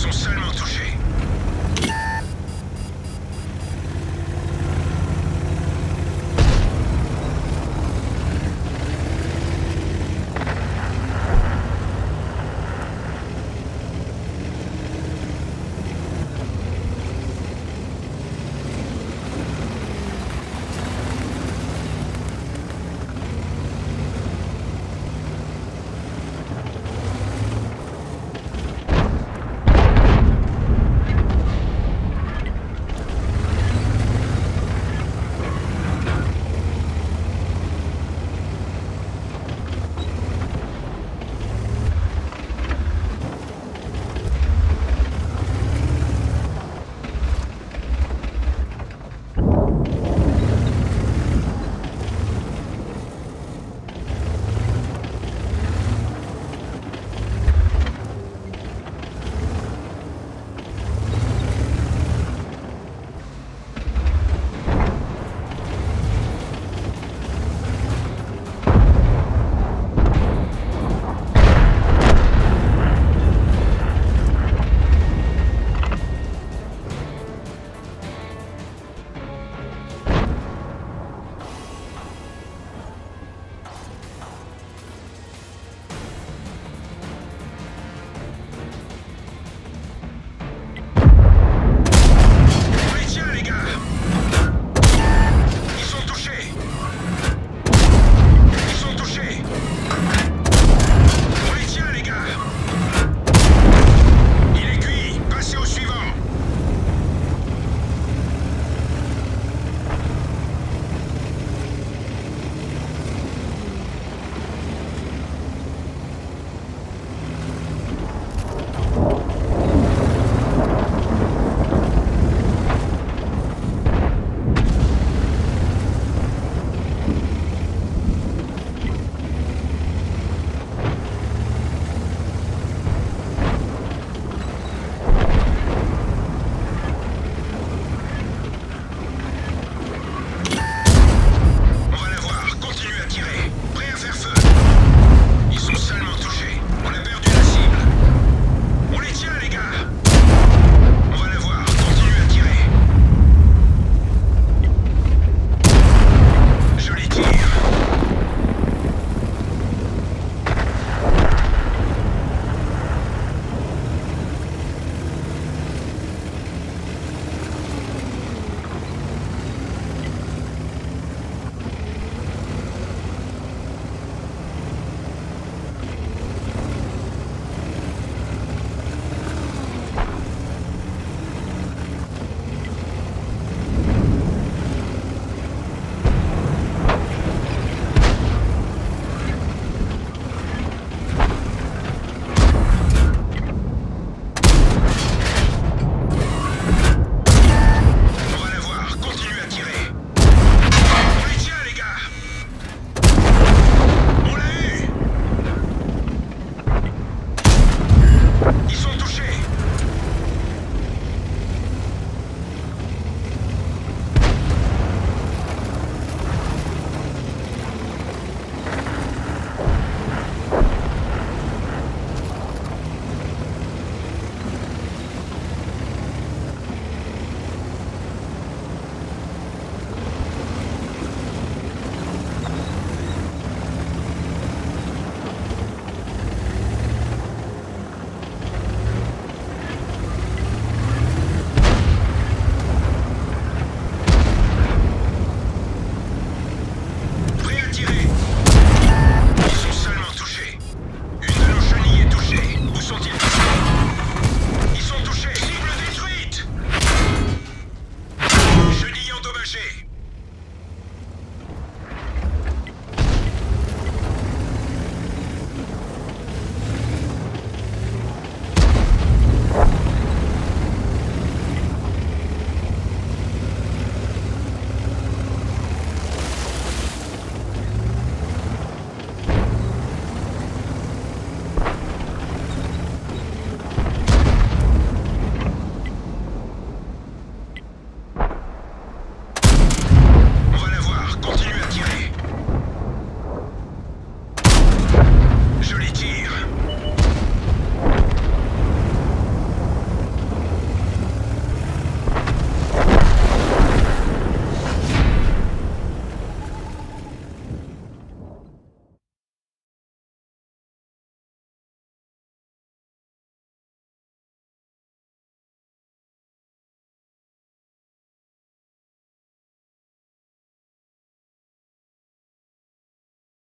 sont seuls.